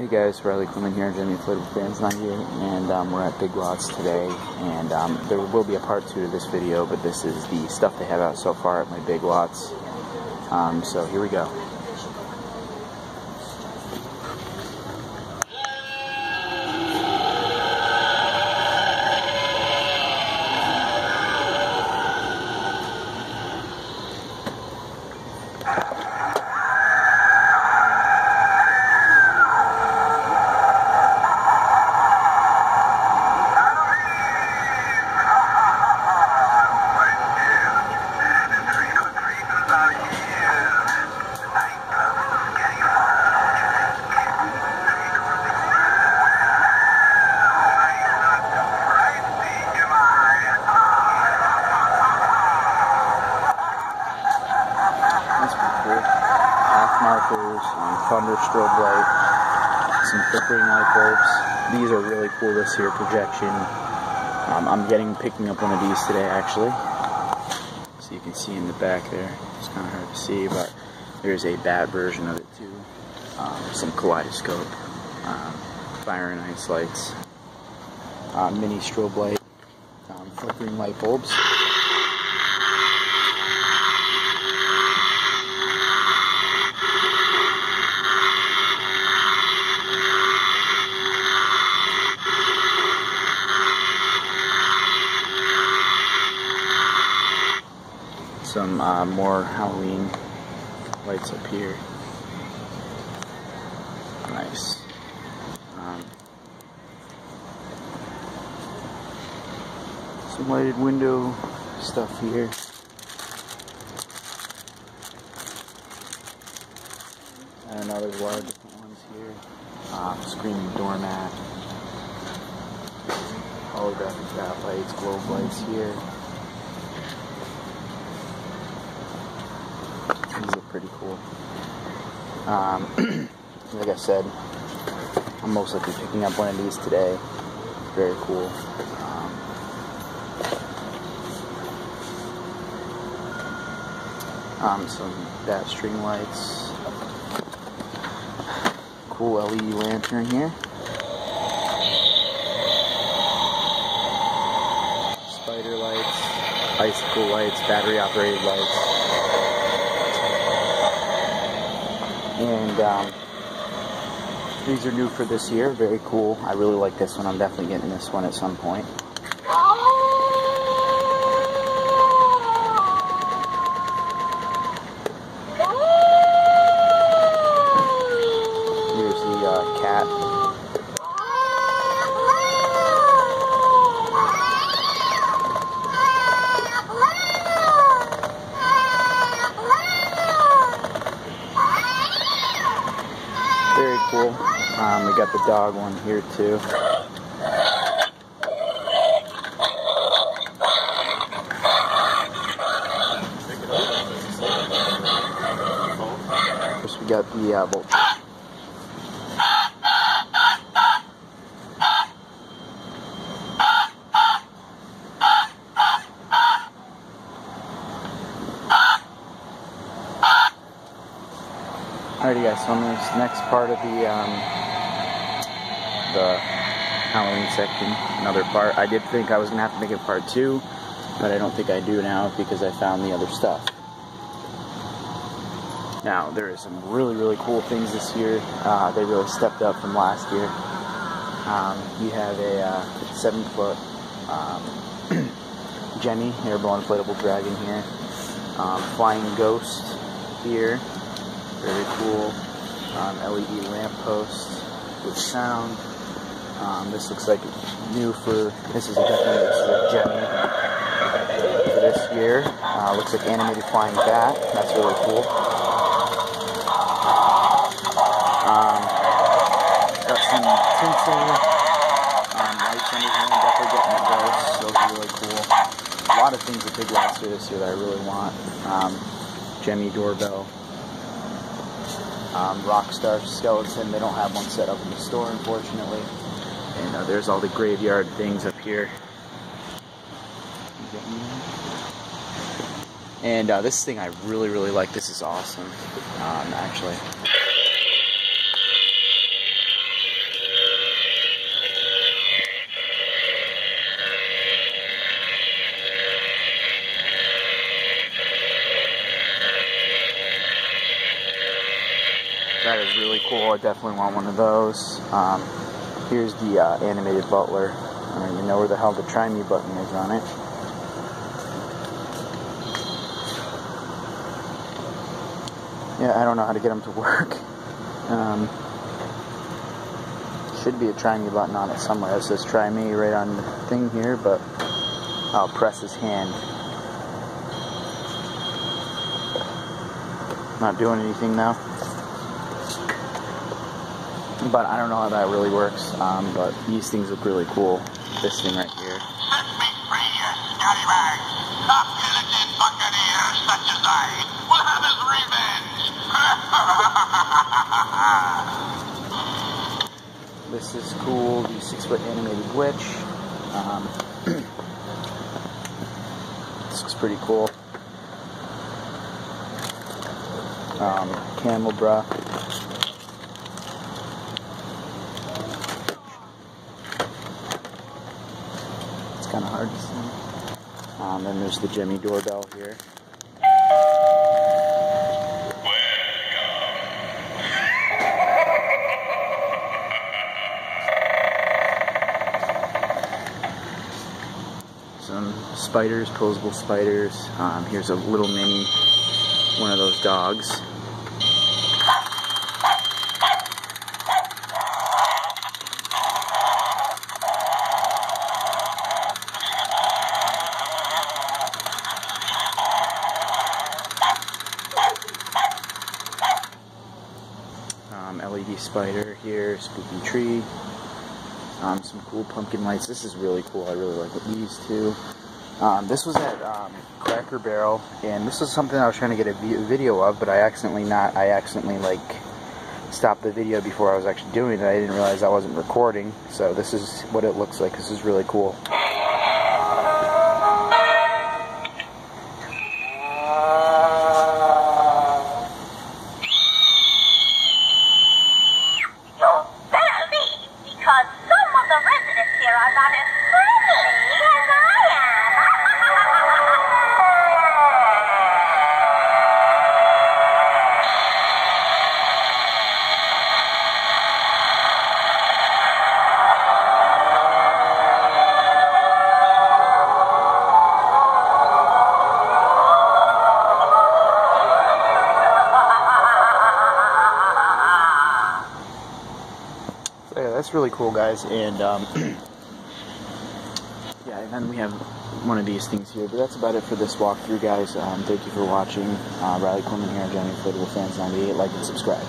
Hey guys, Riley Quinlan here, Gemmy Inflatable Fans 98, and um, we're at Big Lots today, and um, there will be a part two to this video, but this is the stuff they have out so far at my Big Lots. Um, so here we go. Some flickering light bulbs. These are really cool this year, projection. Um, I'm getting, picking up one of these today actually. So you can see in the back there. It's kind of hard to see, but there's a bad version of it too. Um, some kaleidoscope, um, fire and ice lights, uh, mini strobe light, um, flickering light bulbs. Some uh, more Halloween lights up here. Nice. Um, some lighted window stuff here. And another there's different ones here. Um, screaming doormat. Holographic bat lights, globe lights here. These look pretty cool. Um, like I said, I'm most likely picking up one of these today. Very cool. Um, um, some bat string lights. Cool LED lantern here. Spider lights, icicle lights, battery operated lights. And um, these are new for this year. Very cool. I really like this one. I'm definitely getting this one at some point. Here's the uh, cat. Very cool. Um, we got the dog one here too. First we got the uh, vulture. Alrighty guys, so on this next part of the um, the Halloween section, another part. I did think I was gonna have to make it part two, but I don't think I do now because I found the other stuff. Now there is some really really cool things this year. Uh, they really stepped up from last year. Um, you have a uh, seven foot um, Gemmy Airblown inflatable dragon here, um, flying ghost here. Very cool. Um, LED lamp post with sound. Um, this looks like new for, this is definitely this is a Gemmy for this year. Uh, looks like animated flying bat. That's really cool. Um, got some tinsel um, lights. Definitely getting ghosts. Those are really cool. A lot of things at Big Lots here this year that I really want. Um, Gemmy doorbell um, Rockstar skeleton. They don't have one set up in the store, unfortunately. And uh, there's all the graveyard things up here. And uh, this thing I really, really like. This is awesome, um, actually. That is really cool. I definitely want one of those. Um, here's the uh, animated butler. I don't even know where the hell the try me button is on it. Yeah, I don't know how to get them to work. Um, should be a try me button on it somewhere. It says try me right on the thing here, but I'll press his hand. Not doing anything now. But I don't know how that really works. Um, but these things look really cool. This thing right here. This is cool. The six foot animated witch. Um, this looks pretty cool. Um, camel bra. It's kind of hard to see. Um, then there's the Gemmy doorbell here. Some spiders, posable spiders. Um, here's a little mini one of those dogs. Um, LED spider here, spooky tree. Um, some cool pumpkin lights. This is really cool. I really like these two. Um, this was at um, Cracker Barrel, and this was something I was trying to get a video of, but I accidentally not. I accidentally like stopped the video before I was actually doing it. I didn't realize I wasn't recording. So this is what it looks like. This is really cool. That's really cool, guys. And um, yeah, and then we have one of these things here. But that's about it for this walkthrough, guys. Um, thank you for watching. Uh, Riley Quinlan here, Gemmy Inflatable Fans 98. Like and subscribe.